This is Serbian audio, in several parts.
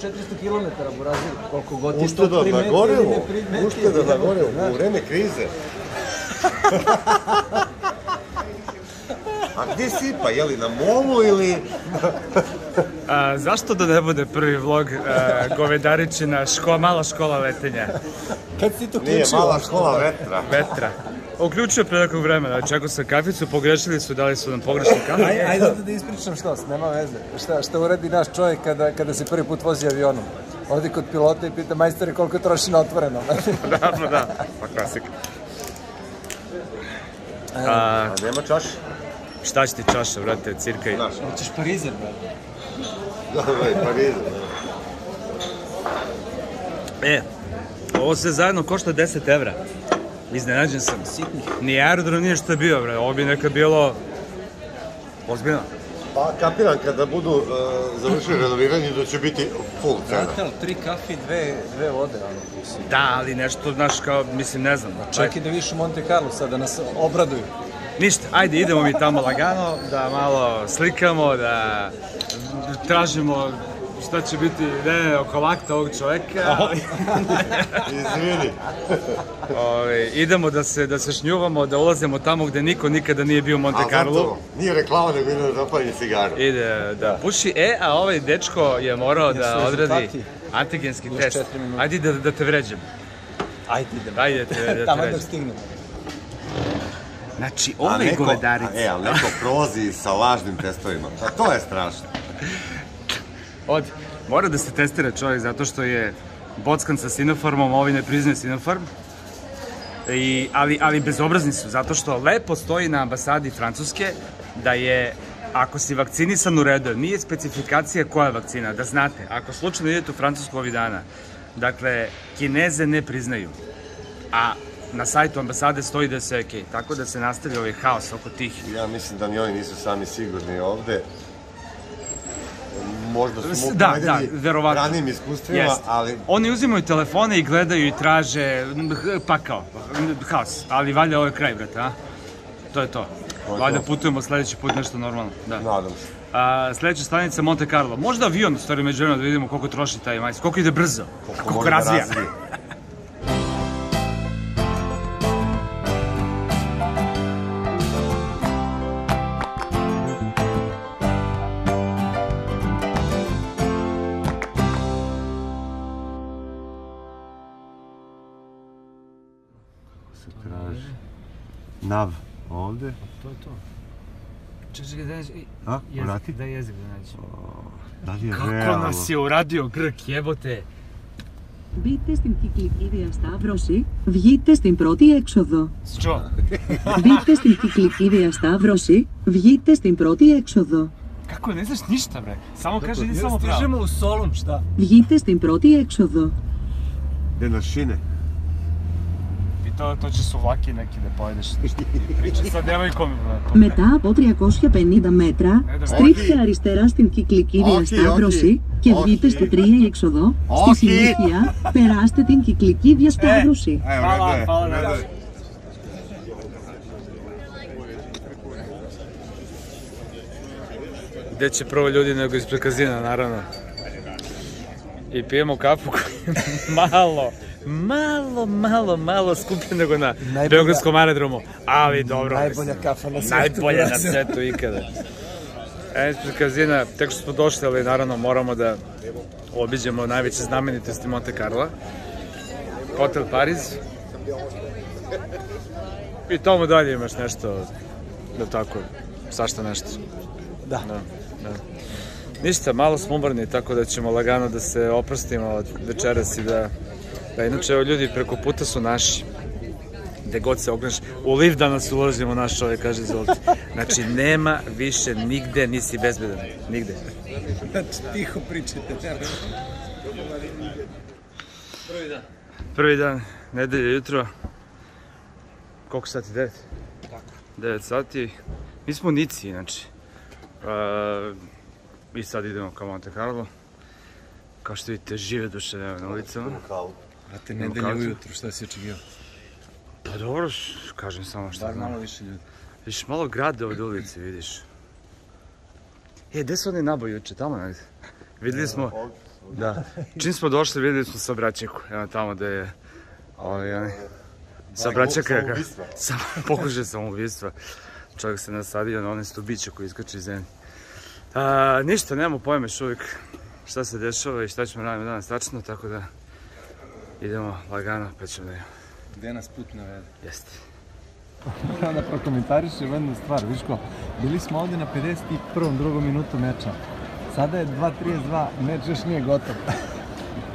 1400 km, Burazir, koliko god ti Ušteda to na primeti ili gorivu, ne primeti. ušteda na znaš. u vreme krize. A gde si pa, jeli na molu ili... A, zašto da ne bude prvi vlog a, Govedaričina, škola, mala škola letenja, Kad si to Nije, ključio? mala škola vetra. vetra? Uključio pre nekog vremena, čekao sam kaficu, pogrešili su, dali su nam pogrešnu kaficu. Aj, ajde onda da ispričam što, nema veze. Šta, šta uradi naš čovjek kada, kada se prvi put vozi avionom? Odi kod pilota i pita majstore koliko troši na otvoreno. da, pa da, pa klasika. A, A nema čaše? šta će ti čaša, vrate, cirkaj? Znaš, Hoćeš parizer, brate? da, da, Pariza. E, ovo sve zajedno košta 10 evra. Iznenađen sam. Sitnih. Ni aerodrom nije što je bio, bre. Ovo bi neka bilo... Ozbiljno. Pa kapiram kada budu uh, završili renoviranje da će biti full cena. Brate, ali tri kafe i dve, dve vode, ono, mislim. Da, ali nešto, znaš, kao, mislim, ne znam. Čekaj da vidiš u Monte Carlo sad, da nas obraduju. Ništa, ajde idemo mi tamo lagano, da malo slikamo, da tražimo šta će biti, ne, oko lakta ovog čoveka. ali, Izvini. ovaj, idemo da se, da se šnjuvamo, da ulazimo tamo gde niko nikada nije bio u Monte A Carlo. zato, nije reklama, nego ide da zapalje cigaru. Ide da puši, e, a ovaj dečko je morao da odradi antigenski test. Ajde da, da te vređam. Ajde, idemo. Ajde da te, da te Tamo vređam. stignemo. Znači, A ovaj neko, govedaric. a, e, ali neko prozi sa lažnim testovima. Pa to je strašno. Od, mora da se testira čovjek zato što je bockan sa Sinopharmom, ovi ne priznaje Sinopharm. I, ali, ali bezobrazni su, zato što lepo stoji na ambasadi Francuske da je, ako si vakcinisan u redu, nije specifikacija koja je vakcina, da znate, ako slučajno idete u Francusku ovih dana, dakle, Kineze ne priznaju, a na sajtu ambasade stoji da se okej, tako da se nastavlja ovaj haos oko tih Ja mislim da ni oni nisu sami sigurni ovde. Možda su mu Da, da, verovatno. ranijim iskustvima, Jeste. ali Oni uzimaju telefone i gledaju i traže pakao, haos, ali valjda ovo je kraj, brate, a? To je to. To je Valjda to. putujemo sledeći put nešto normalno, da. nadam se. A, sledeća stanica Monte Carlo. Možda avion, u stvari, među vremena da vidimo koliko troši taj majs, koliko ide brzo, koliko, može da razvija. To je to. Češki da jezik. A? Jezik, vrati? Da jezik da nađe. Oh, da li je Kako realo? Kako nas je uradio Grk, jebote? Μπείτε στην κυκλική διασταύρωση, βγείτε στην πρώτη έξοδο. Τσο. Μπείτε στην κυκλική διασταύρωση, βγείτε στην πρώτη έξοδο. Κακό, δεν θες νίστα, βρε. Σάμο κάζει, δεν σάμο πράγμα. Στήσε μου ο Σόλομ, Βγείτε στην πρώτη έξοδο. Δεν ασύνε. Μετά από 350 μέτρα, στρίχτε αριστερά στην κυκλική διασταύρωση και βγείτε στη τρία έξοδο, στη συνέχεια περάστε την κυκλική διασταύρωση. Δεν prvo ljudi nego ispred kazina, naravno. I pijemo. Malo, malo, malo skuplje nego na Najbolja- Beogradskom aerodromu. Ali dobro. Najbolja mislim. kafa na svetu. Najbolja na svetu ikada. E, ispred kazina, tek što smo došli, ali naravno moramo da obiđemo najveće znamenitosti Monte Carla. Hotel Pariz. I tamo dalje imaš nešto, da tako, svašta nešto. Da. Da, da. Ništa, malo smo umorni, tako da ćemo lagano da se oprostimo od večeras i da... Da, inače, evo ljudi preko puta su naši. Gde god se ogneš, u lift da nas ulazimo, naš čovjek kaže, izvolite. Znači, nema više nigde, nisi bezbedan. Nigde. Znači, tiho pričajte. Prvi dan, nedelje jutro. Koliko sati? 9? Tako. 9 sati. Mi smo u Nici, znači. Uh, I sad idemo ka Monte Carlo. Kao što vidite, žive duše na ulicama. Kao, Brate, kauču. ujutru, šta si očekivao? Pa dobro, kažem samo šta Bar znam. malo više ljudi. Viš malo grade od ulice, vidiš. E, gde su oni naboj juče? Tamo negde. Videli smo, Da. Čim smo došli, videli smo Sabraćeku, evo tamo gde je ovaj, onaj, Sabraćeka je samoubistva. sam, pokušaj samoubistva. Čovjek se nasadio na one stubiće koji iskače iz zemlje. A, ništa, nemamo pojma još uvijek šta se dešava i šta ćemo raditi danas tačno, tako da idemo lagano pa ćemo da je. Gde nas put navede? Jeste. Moram da prokomentarišem jednu stvar, Viško, bili smo ovde na 51. drugom minutu meča. Sada je 2.32, meč još nije gotov.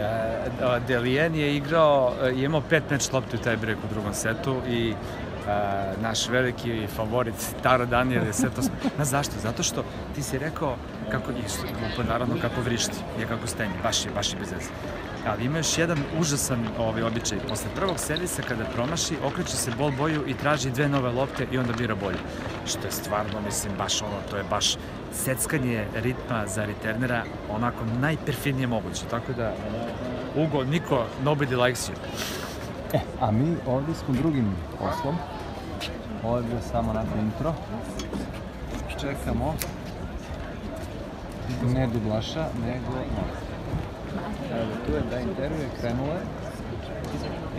Ja, Delijen je igrao, je imao pet meč lopti u taj brek u drugom setu i naš veliki favorit Taro Daniel je sve to... Znaš zašto? Zato što ti si rekao kako, što- pa naravno kako vrišti, je kako stenje, baš je, baš je bez veze. Ali ima još jedan užasan ovaj, običaj. Posle prvog servisa kada promaši, okreće se bol boju i traži dve nove lopte i onda bira bolju. Što je stvarno, mislim, baš ono, to je baš seckanje ritma za returnera onako najperfidnije moguće. Tako da, Ugo, niko, nobody likes you. E, a mi ovde smo drugim poslom. Ovo je bio samo onako intro. Čekamo. Ne Duglaša, nego... Evo tu je da intervju je krenulo je.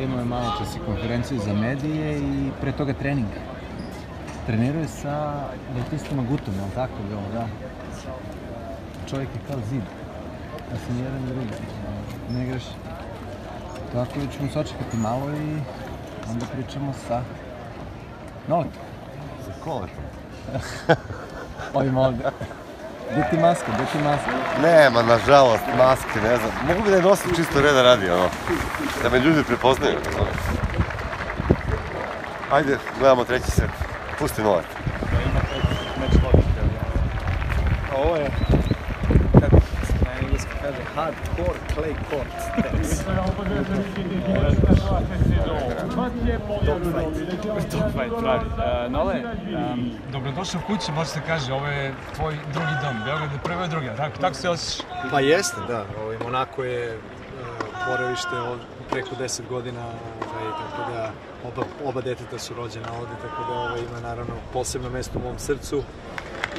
Imao je malo čas i konferenciju za medije i pre toga trening. Treniruje sa Batistom Agutom, je li tako bilo, da? Čovjek je kao zid. Da se nijedan ni drugi ne greši. Tako da ćemo sačekati malo i onda pričamo sa Novakom. Za kola. Ovim ovde. Gde ti maska, gde ti maska? Nema, nažalost, maske, ne znam. Mogu bi da je nosim čisto reda radi, ono. Da me ljudi prepoznaju. ono. Ajde, gledamo treći set. Pusti Novak. Ovo je, kako se na engleskom kaže, hardcore clay court tenis. Top fight, pravi. Uh, Nole, um, dobrodošao kući, može se kaže, ovo je tvoj drugi dom. Beograd je prvi i drugi, tako, tako se osjećaš? Pa jeste, da. Ovaj, Monako je uh, boravište od preko 10 godina, ovaj, tako da oba, oba deteta su rođena ovde, tako da ovaj, ima naravno posebno mesto u mom srcu.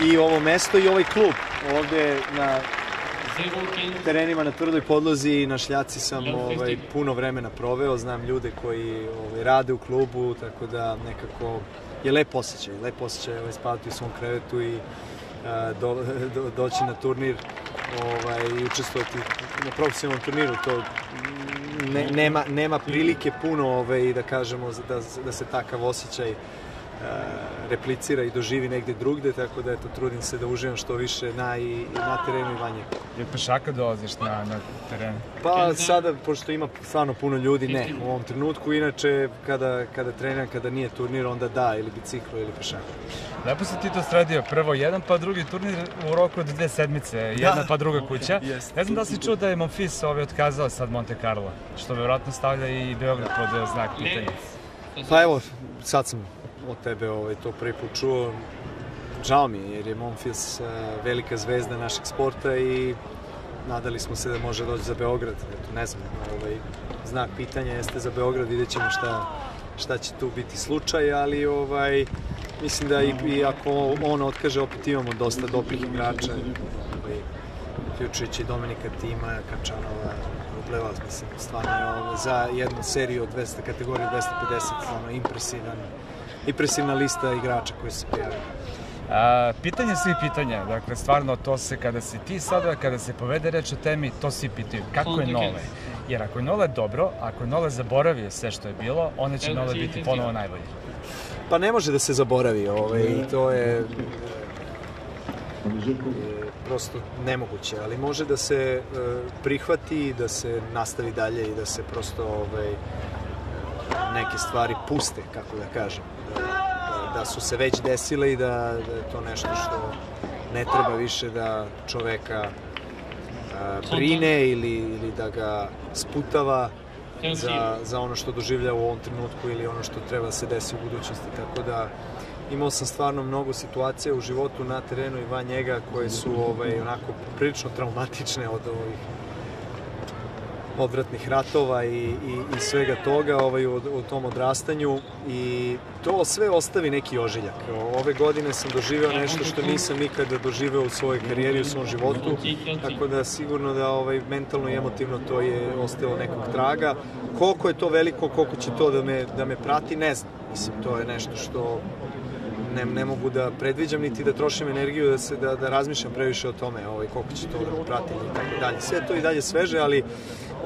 I ovo mesto i ovaj klub. Ovde na terenima na tvrdoj podlozi na šljaci sam ovaj, puno vremena proveo, znam ljude koji ovaj, rade u klubu, tako da nekako je lep osjećaj, lep osjećaj ovaj, spavati u svom krevetu i a, do, do, doći na turnir ovaj, i učestvovati na profesionalnom turniru, to ne, nema, nema prilike puno ovaj, da kažemo da, da se takav osjećaj replicira i doživi negde drugde, tako da eto, trudim se da uživam što više na, i, i na terenu i vanje. Je pešaka dolaziš na, na teren? Pa sada, pošto ima stvarno puno ljudi, ne, u ovom trenutku, inače kada, kada treniram, kada nije turnir, onda da, ili biciklo ili pešaka. Lepo si ti to sredio, prvo jedan pa drugi turnir u roku od dve sedmice, jedna pa druga kuća. Jeste. Ne znam da li si čuo da je Monfils ovaj otkazao sad Monte Carlo, što verovatno stavlja i Beograd pod znak pitanja. Pa evo, sad sam od tebe ovaj, to prvi put čuo. Žao mi je, jer je Monfils uh, velika zvezda našeg sporta i nadali smo se da može doći za Beograd. Eto, ne znam, ovaj, znak pitanja jeste za Beograd, vidjet ćemo šta, šta će tu biti slučaj, ali ovaj, mislim da i, i ako on otkaže, opet imamo dosta dobrih igrača, ovaj, uključujući Dominika Tima, Kačanova, Rubleva, mislim, stvarno je ovo za jednu seriju od 200 kategorije 250, ono, impresivan, impresivna lista igrača koji se prijavili. A, pitanje svih pitanja, dakle, stvarno to se, kada si ti sada, kada se povede reč o temi, to svi pitaju, kako je Nole? Jer ako je Nole dobro, ako je Nole zaboravio sve što je bilo, onda će Nole biti ponovo najbolji. Pa ne može da se zaboravi, ovaj, i to je e, prosto nemoguće, ali može da se e, prihvati, da se nastavi dalje i da se prosto ovaj, neke stvari puste, kako da kažem. Da, su se već desile i da, da je to nešto što ne treba više da čoveka a, brine ili, ili da ga sputava za, za ono što doživlja u ovom trenutku ili ono što treba da se desi u budućnosti. Tako da imao sam stvarno mnogo situacija u životu na terenu i van njega koje su ovaj, onako prilično traumatične od ovih odvratnih ratova i, i, i svega toga ovaj, u, u tom odrastanju i to sve ostavi neki ožiljak. Ove godine sam doživeo nešto što nisam nikada doživeo u svojoj karijeri, u svom životu, tako da sigurno da ovaj, mentalno i emotivno to je ostalo nekog traga. Koliko je to veliko, koliko će to da me, da me prati, ne znam. Mislim, to je nešto što ne, ne mogu da predviđam niti da trošim energiju da se da, da razmišljam previše o tome ovaj koliko će to da prati i tako dalje. Sve to i dalje sveže, ali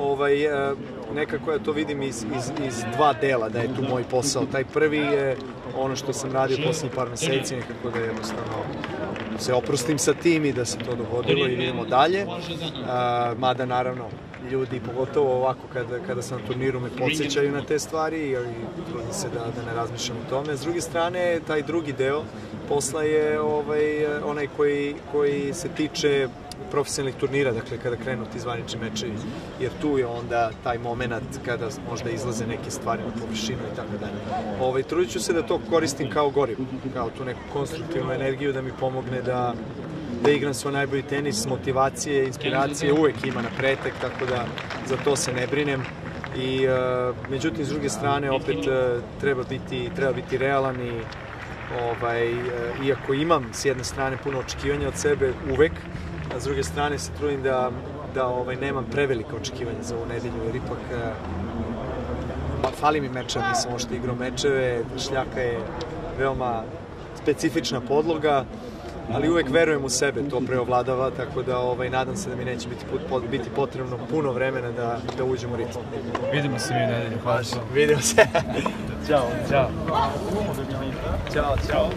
ovaj e, nekako ja to vidim iz, iz, iz dva dela da je tu moj posao. Taj prvi je ono što sam radio poslednjih par meseci, nekako da jednostavno se oprostim sa tim i da se to dogodilo i idemo dalje. A, mada naravno ljudi, pogotovo ovako kada, kada sam na turniru, me podsjećaju na te stvari i trudim se da, da ne razmišljam o tome. S druge strane, taj drugi deo posla je ovaj, onaj koji, koji se tiče profesionalnih turnira, dakle kada krenu ti zvanični mečevi, jer tu je onda taj moment kada možda izlaze neke stvari na površinu i tako dalje. Ovaj, trudit ću se da to koristim kao gorivo, kao tu neku konstruktivnu energiju da mi pomogne da da igram svoj najbolji tenis, motivacije, inspiracije uvek ima na pretek, tako da za to se ne brinem. I uh, međutim s druge strane opet uh, treba biti treba biti realan i ovaj uh, iako imam s jedne strane puno očekivanja od sebe uvek, a s druge strane se trudim da da ovaj nemam prevelika očekivanja za ovu nedelju jer ipak uh, fali mi meča, nisam ošte igrao mečeve, šljaka je veoma specifična podloga, ali uvek verujem u sebe, to preovladava, tako da ovaj, nadam se da mi neće biti, pot, biti potrebno puno vremena da, da uđemo u ritam. Vidimo se mi nedelju, hvala. Vidimo se. Ćao, čao. Ćao, čao.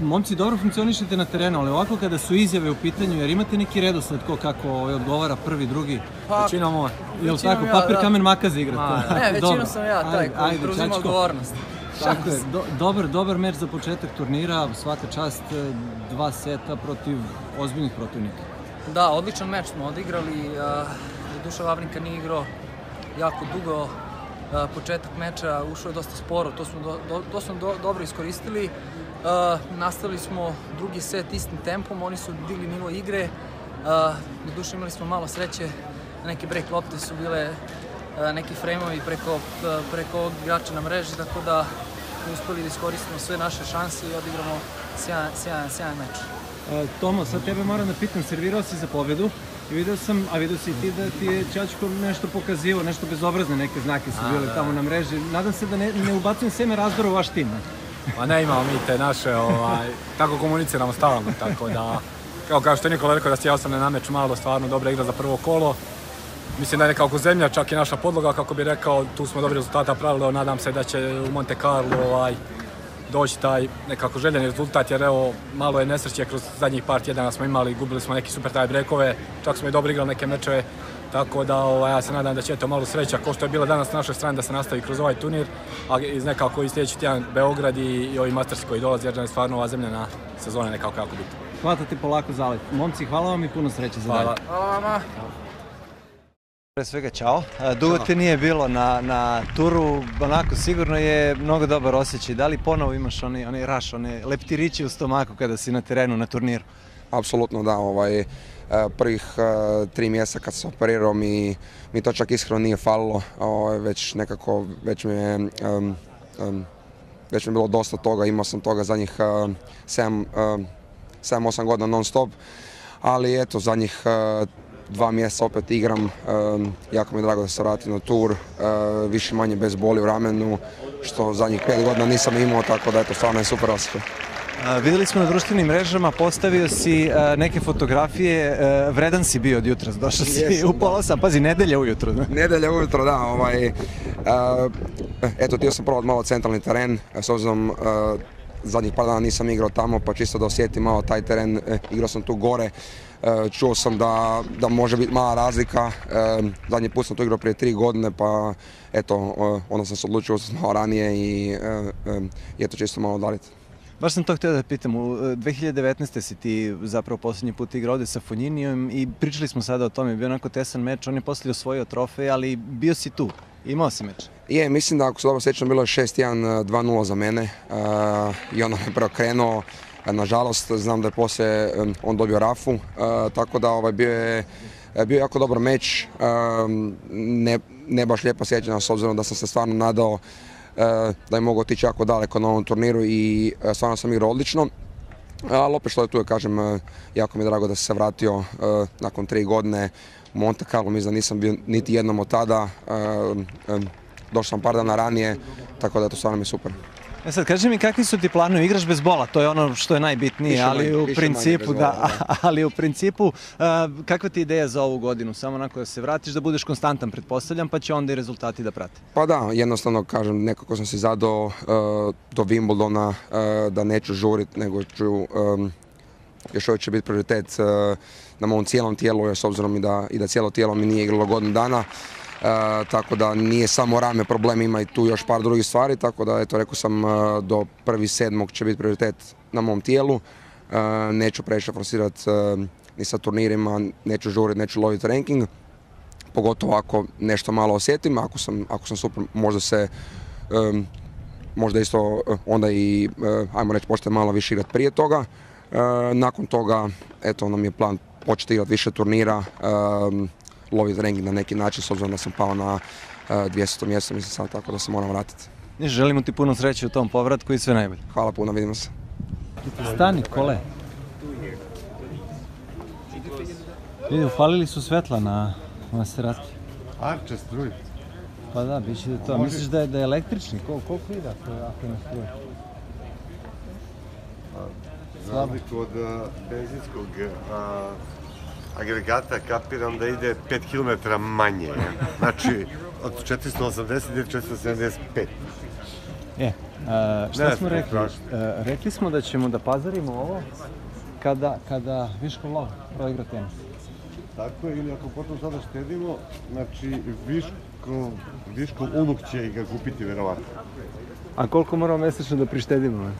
Momci, dobro funkcionišete na terenu, ali ovako kada su izjave u pitanju, jer imate neki redosled ko kako ovaj, odgovara prvi, drugi, Pa, većinom ovo, jel većinom tako, ja, papir, da. kamen, makaze igrate? Ne, većinom sam ja taj koji preuzima odgovornost. Tako je, do, dobar, dobar meč za početak turnira, svaka čast, e, dva seta protiv ozbiljnih protivnika. Da, odličan meč smo odigrali. Uh, Duša Vavrinka nije igrao jako dugo. Početak meča ušao je dosta sporo, to smo, do, do, to smo do, dobro iskoristili. Nastavili smo drugi set istim tempom, oni su digli nivo igre. Uh, do duše imali smo malo sreće, neke break lopte su bile neki frejmovi preko, preko igrača na mreži, tako da uspeli da iskoristimo sve naše šanse i odigramo sjajan, sjajan, sjajan meč. Tomo, sad tebe moram da pitam, servirao si za pobedu i video sam, a video si i ti da ti je Čačko nešto pokazivao, nešto bezobrazne neke znake su bile tamo na mreži. Nadam se da ne, ne ubacujem seme razdora u vaš tim. ne? Pa ne imamo mi te naše, ovaj, tako komuniciramo stalno, tako da, kao, kao što je Nikola rekao da se ja sam na meč malo, stvarno dobra igra za prvo kolo. Mislim da je nekako zemlja, čak i naša podloga, kako bi rekao, tu smo dobri rezultata pravili, nadam se da će u Monte Carlo ovaj, doći taj nekako željeni rezultat, jer evo, malo je nesreće kroz zadnjih par tjedana smo imali, gubili smo neki super taj brekove, čak smo i dobro igrali neke mečeve, tako da ovaj, ja se nadam da će eto malo sreća, ko što je bila danas na našoj strani da se nastavi kroz ovaj turnir, a iz nekako i sljedeći tjedan Beograd i, i ovi Masters koji dolaze, jer je stvarno ova zemljena sezona nekako jako bitna. Hvatate polako zalet. Momci, hvala vam i puno sreće za dalje. Hvala. Hvala vama. Pre svega čao. Dugo te nije bilo na, na turu, onako sigurno je mnogo dobar osjećaj. Da li ponovo imaš onaj, onaj raš, one leptirići u stomaku kada si na terenu, na turniru? Apsolutno da, ovaj, e, prvih e, tri mjeseca kad sam operirao mi, mi to čak iskreno nije falilo, ovaj, već nekako, već mi je, em, em, već mi je bilo dosta toga, imao sam toga zadnjih 7-8 godina non stop, ali eto, zadnjih e, dva mjeseca opet igram, jako mi je drago da se vratim na tur, e, više manje bez boli u ramenu, što zadnjih pet godina nisam imao, tako da eto, stvarno je super osjećaj. Videli smo na društvenim mrežama, postavio si a, neke fotografije, a, vredan si bio od jutra, došao si u pola sam, pazi, nedelja ujutro. Ne? Nedelja ujutro, da, ovaj, uh, eto, htio sam probat malo centralni teren, s obzirom zadnjih par dana nisam igrao tamo, pa čisto da osjetim malo taj teren, e, igrao sam tu gore, e, čuo sam da, da može biti mala razlika, e, zadnji put sam tu igrao prije tri godine, pa eto, onda sam se odlučio malo ranije i, eto, čisto malo udariti. Baš sam to htio da pitam, u e, 2019. si ti zapravo posljednji put igrao ovde sa Fonjinijom i pričali smo sada o tome, bio onako tesan meč, on je poslije osvojio trofej, ali bio si tu, imao si meč. Je, mislim da ako se dobro sjećam bilo je 6-1, 2-0 za mene uh, i onda me preokrenuo. nažalost znam da je poslije em, on dobio rafu, e, tako da ovaj, bio je bio jako dobar meč, ne, ne baš lijepo sjećanja s obzirom da sam se stvarno nadao e, da je mogao otići jako daleko na ovom turniru i e, stvarno sam igrao odlično. Ali opet što je tu, je, kažem, e, jako mi je drago da se vratio e, nakon tri godine u Monte Carlo, mislim da nisam bio niti jednom od tada, došao sam par dana ranije, tako da to stvarno mi je super. E sad, kaži mi kakvi su ti planovi, igraš bez bola, to je ono što je najbitnije, Više ali manje, u principu, bez da, bola, ali u principu, uh, kakva ti je ideja za ovu godinu? Samo onako da se vratiš, da budeš konstantan, pretpostavljam, pa će onda i rezultati da prate. Pa da, jednostavno kažem, nekako sam si zadao e, do Wimbledona e, da neću žurit, nego ću, em, još uvijek će biti prioritet e, na mom cijelom tijelu, jer s obzirom i da, i da cijelo tijelo mi nije igralo godinu dana. E, tako da nije samo rame problem, ima i tu još par drugih stvari, tako da eto rekao sam e, do prvi sedmog će biti prioritet na mom tijelu. E, neću previše forsirati ni sa turnirima, neću žurit, neću loviti ranking pogotovo ako nešto malo osjetim, ako sam, ako sam super, možda se, možda isto onda i, ajmo reći, početi malo više igrati prije toga. Nakon toga, eto, nam je plan početi igrati više turnira, loviti ranking na neki način, s obzirom da sam pao na eh, 200 mjesto, mislim sad tako da se moram vratiti. Niš, želimo ti puno sreće u tom povratku i sve najbolje. Hvala puno, vidimo se. Stani, kole. Vidi, upalili su svetla na Maserati. Arče struj. Pa da, bit će da to. Misliš da je, da je električni? Kol, koliko ide ako, je- ako je na struju? Za razliku od uh, benzinskog uh, agregata kapiram da ide 5 km manje. Znači, od 480 ide 475. E, a, šta Ne, smo rekli? strašno. E, rekli smo da ćemo da pazarimo ovo kada, kada Viško Lov proigra tenis. Tako je, ili ako potom sada štedimo, znači Viško, Viško unuk će ga kupiti verovatno. A koliko moramo mesečno da prištedimo? ne?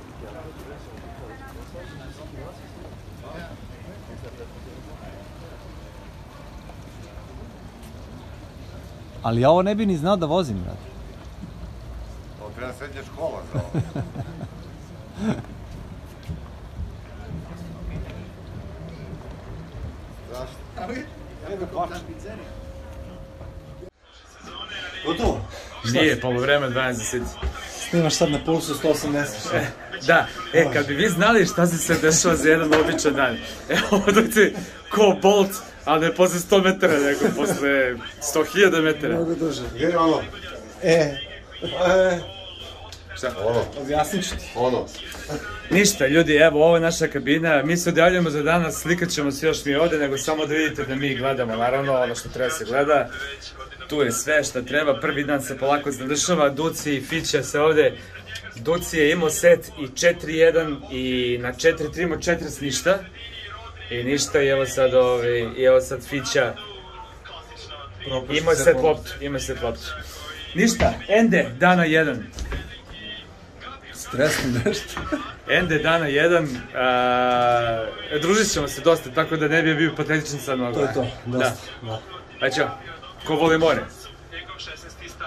Ali ja ovo ne bi ni znao da vozim, brate. Ovo treba srednja škola za ovo. Gotovo? Nije, polovreme 12 za. Snimaš sad na pulsu 180. Da, e, kad bi vi znali šta se sve dešava za jedan običan dan. Evo, dok ti ko Bolt, ali ne posle 100 metara, nego posle 100.000 metara. duže. Gdje ono? E, e, Šta? Ono, objasnit ću ti. ono. Ništa, ljudi, evo, ovo je naša kabina. Mi se odjavljamo za danas, slikat ćemo se još mi ovde, nego samo da vidite da mi gledamo, naravno, ono što treba se gleda. Tu je sve što treba, prvi dan se polako završava, Duci i Fića se ovde Duci je imao set i 4-1 i na 4-3 imao 4 ništa. I ništa i evo sad, ovaj, i evo sad Fića imao je set loptu, imao je set loptu. Ništa, Ende, dana 1. Stresno nešto. Ende dana 1, a, družit ćemo se dosta, tako da ne bi bio patetičan sad mnogo. To je to, dosta. Da. Pa ćao, Ko voli more? Njegov 16.